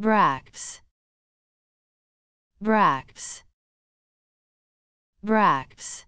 Brax. Brax. Brax.